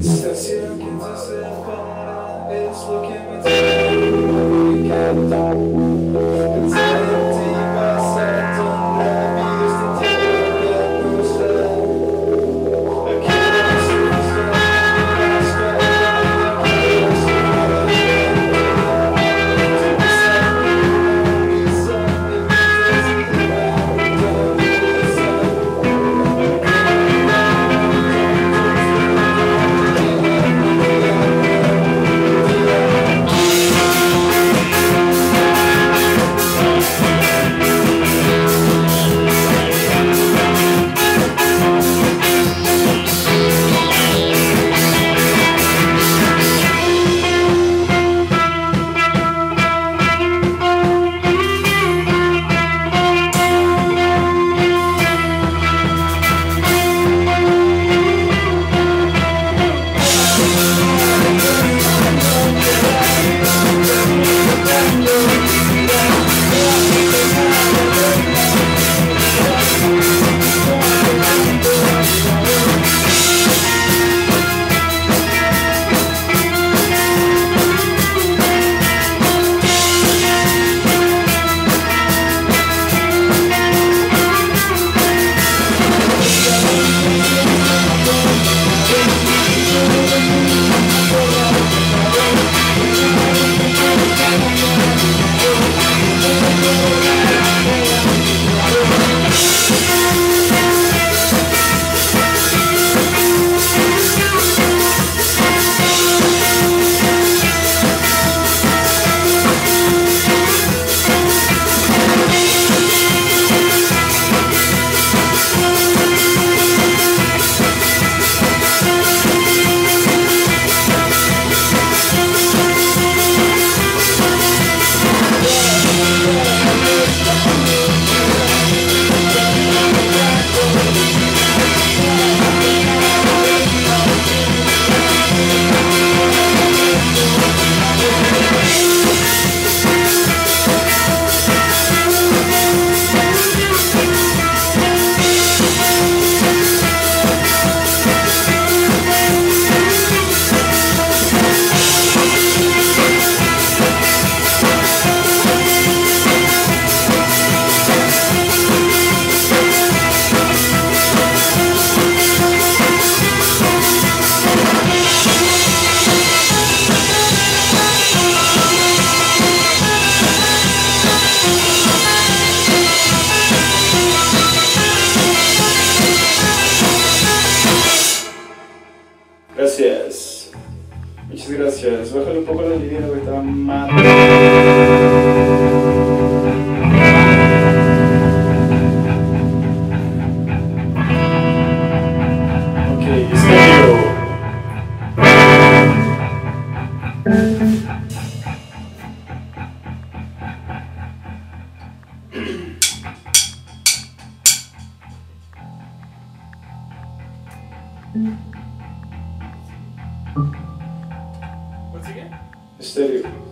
Distancia que se separa es lo que me tiene que What's again? Stereo.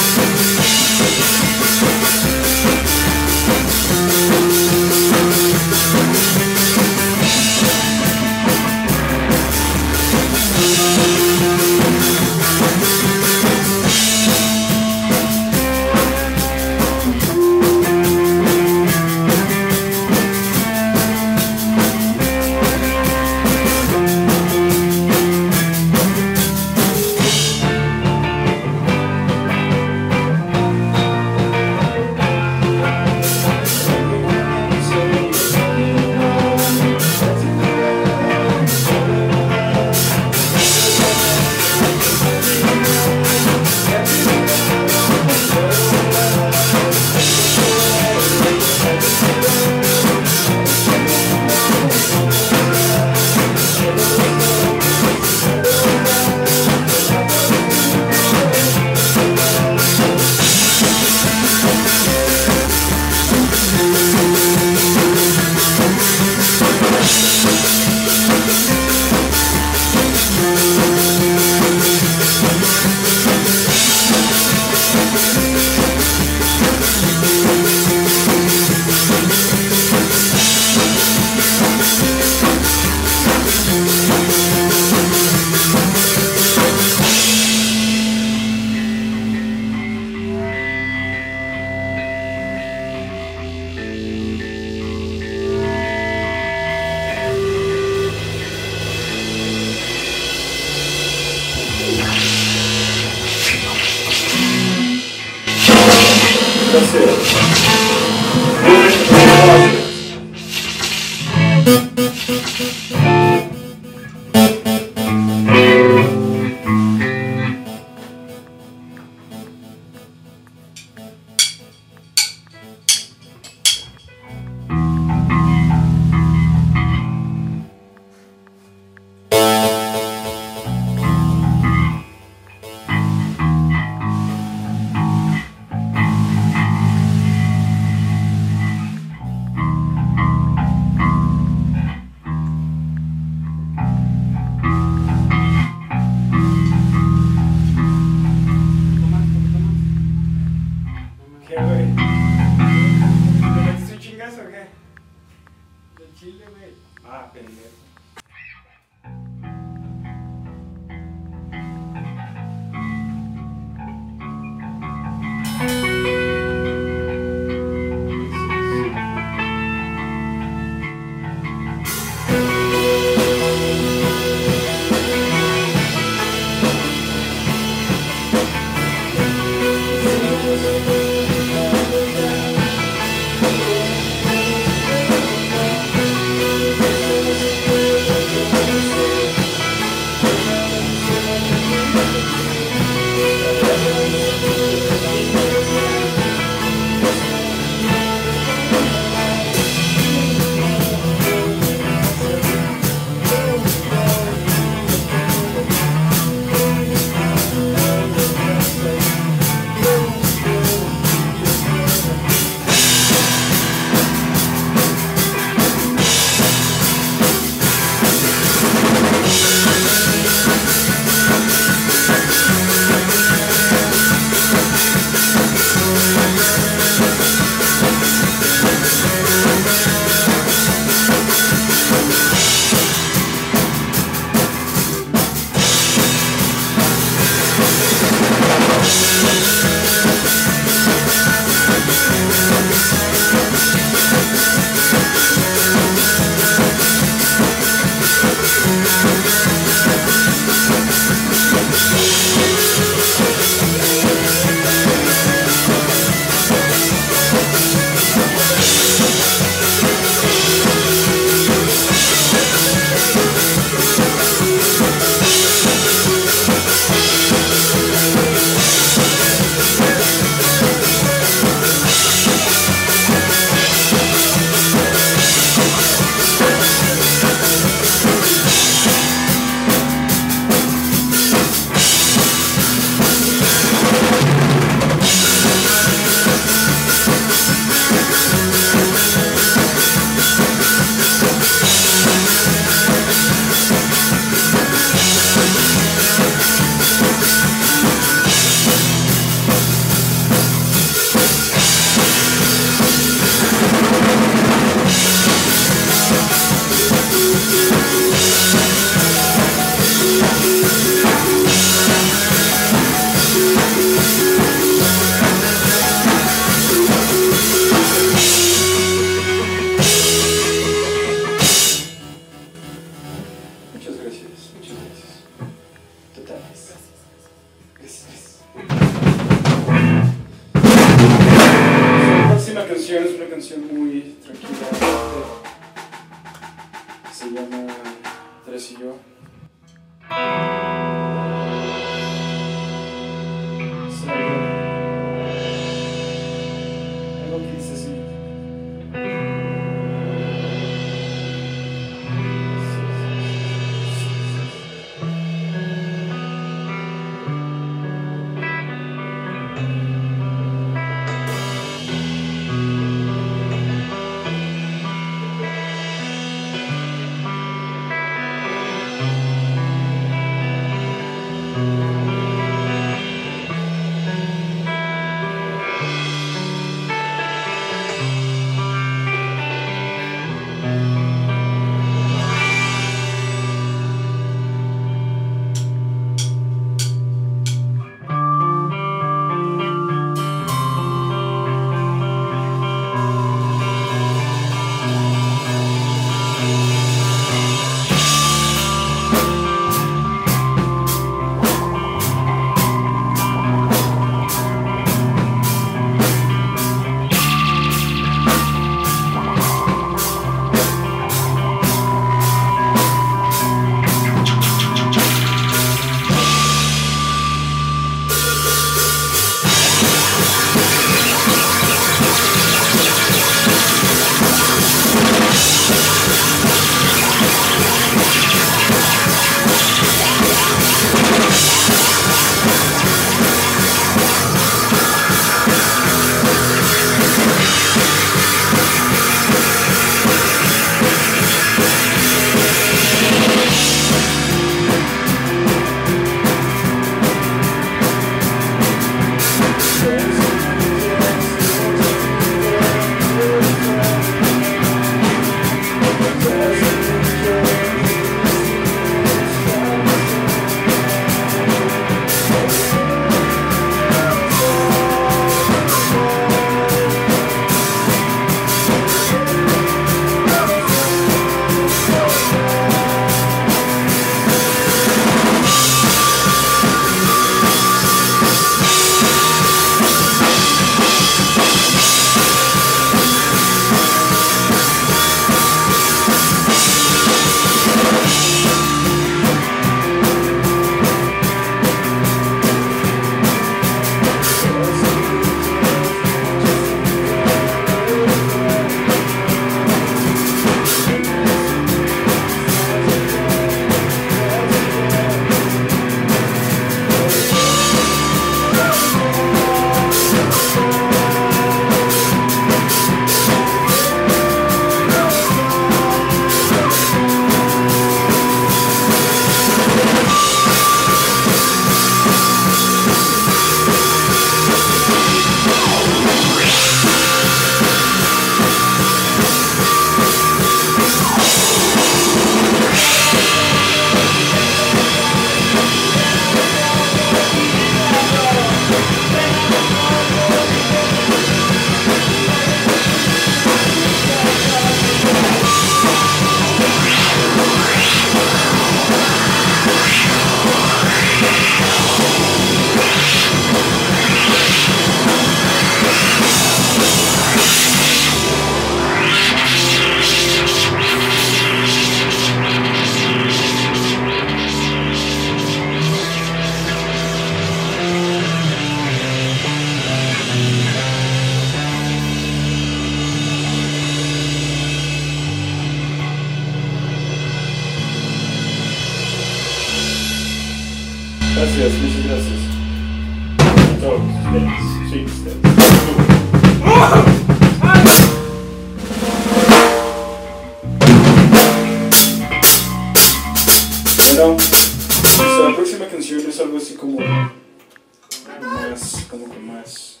Bueno, nuestra próxima canción es algo así como más, como que más,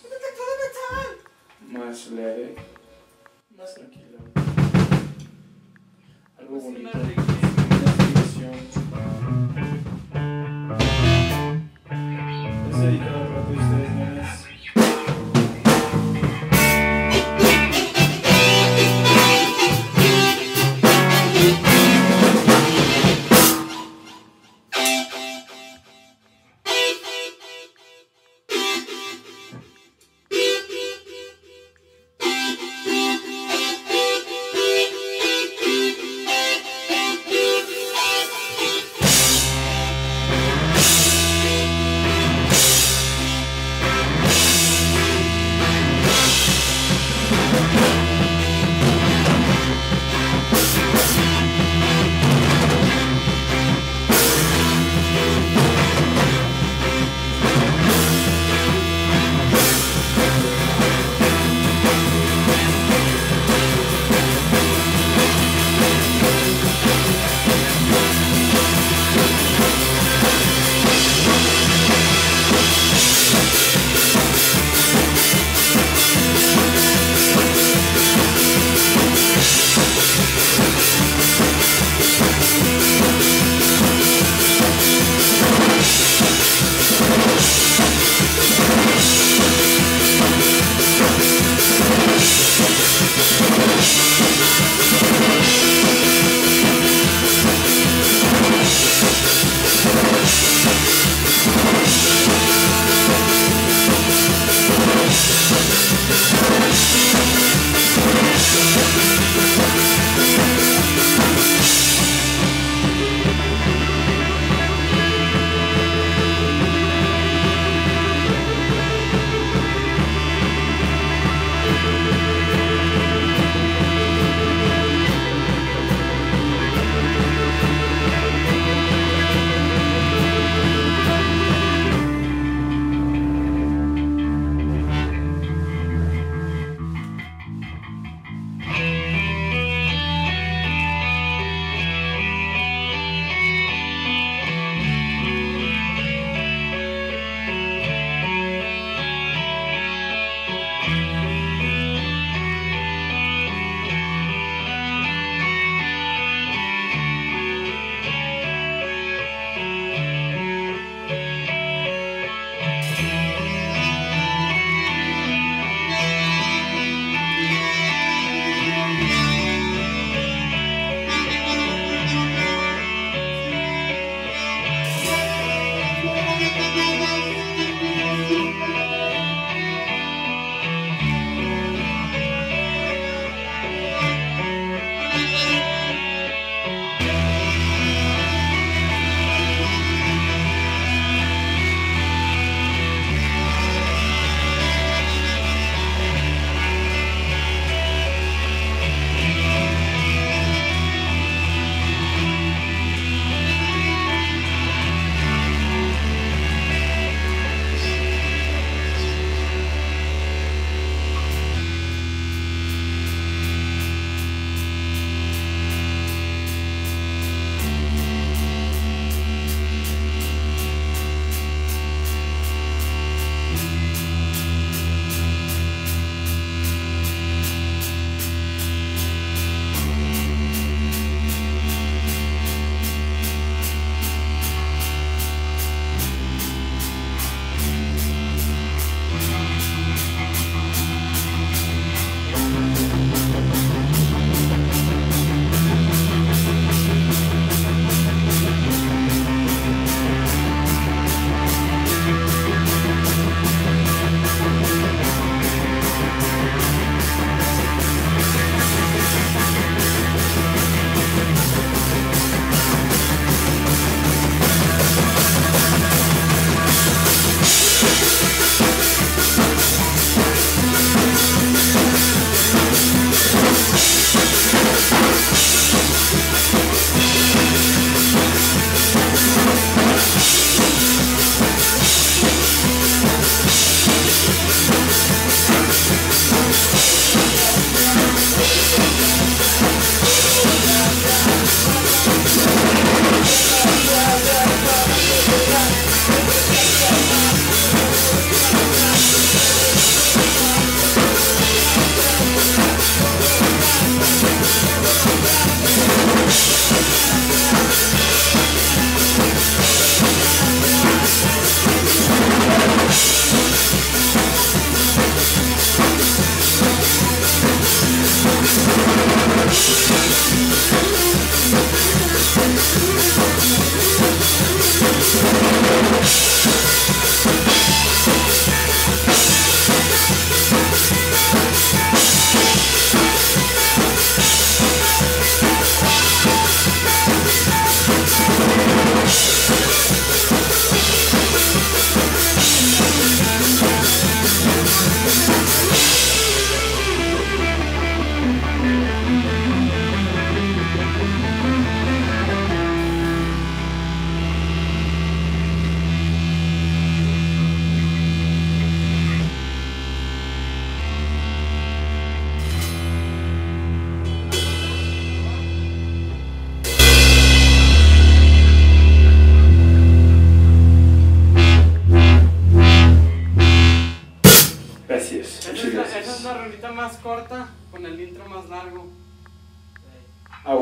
más leve, más tranquilo, algo bonito, una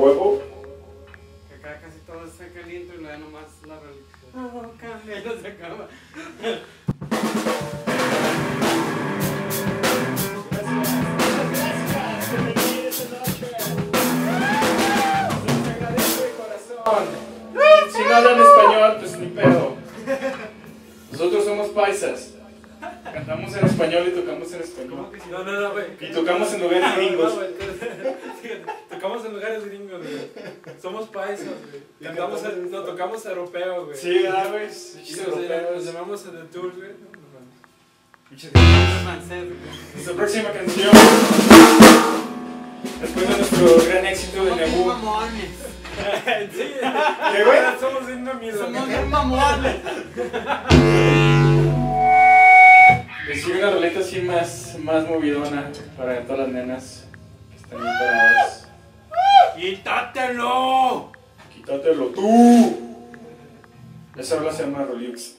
huevo. Que acá casi todo es seca el intro y luego nomás la. Oh, cambia, no se acaba. Si no hablan español, pues ni pedo. Nosotros somos paisas. Cantamos en español y tocamos en español. No, no, no, güey. Y tocamos en lugares No, gringos. Tocamos en lugares gringos, güey. Somos paisas, güey. Cantamos, en- no, tocamos europeo, güey. Sí, ¿verdad, güey? Sí. Nos llamamos The Tour, güey. Muchas gracias. Nuestra próxima canción. Después de nuestro gran éxito de Somos Nebu. mamones. Sí, ¿Qué, güey? Somos bien mamilos. Somos bien mamones. Sigue una roleta así más, más movidona para todas las nenas que están bien paradas. ¡Quítatelo! Quítatelo tú. Esa rola se llama Reliux.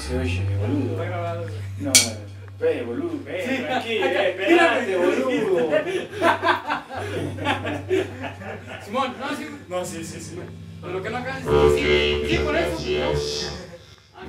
Se oye, boludo. Está grabado. No, ve, boludo, ve, tranquilo, eh, espérate, boludo. Simón, no, sí. No, sí, sí, sí. Pero que no acá decir. Sí, por eso. Ah,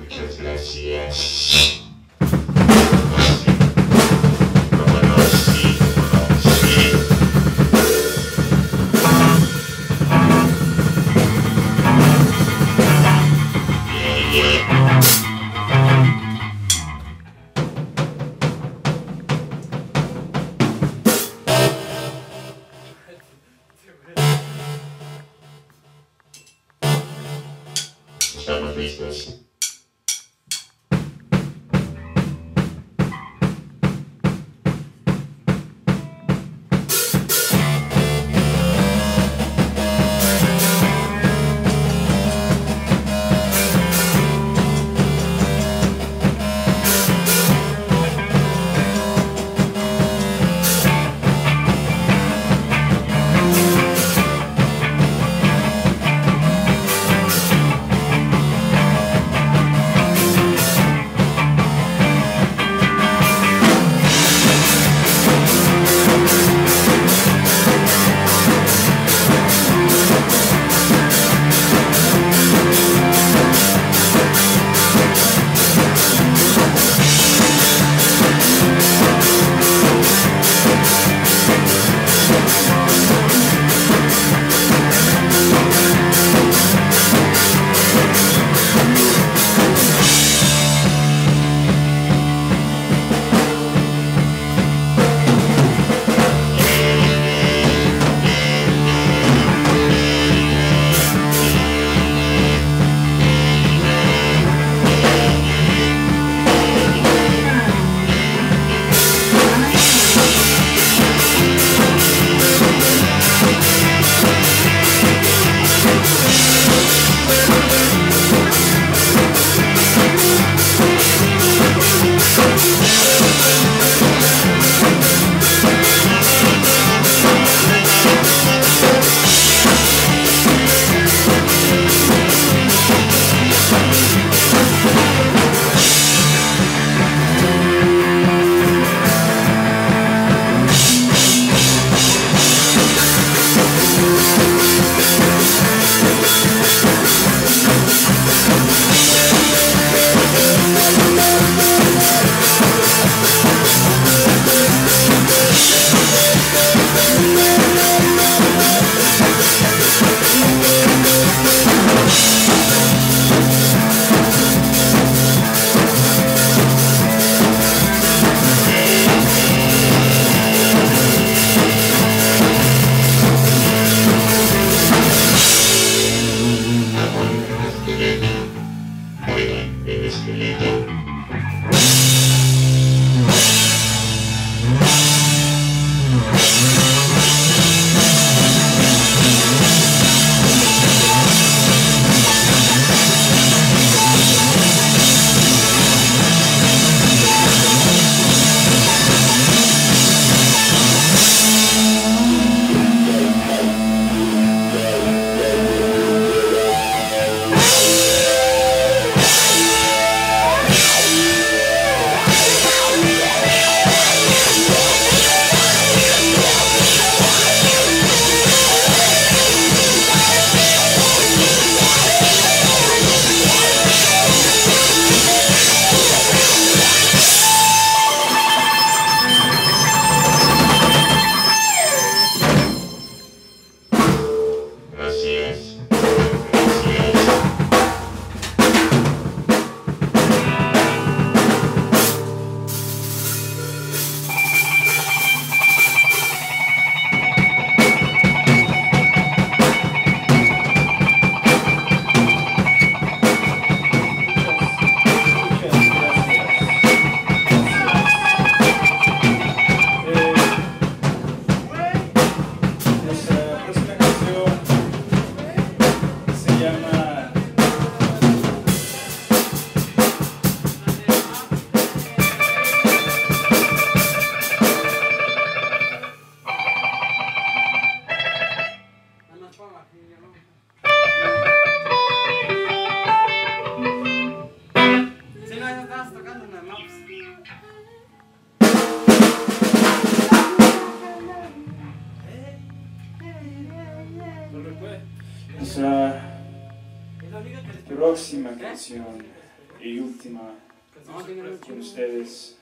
No, con ustedes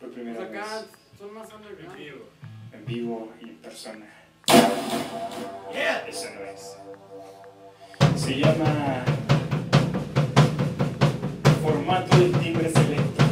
por primera Pues acá vez son más underground. en vivo y en persona. Eso no es. Se llama Formato de timbre selecto.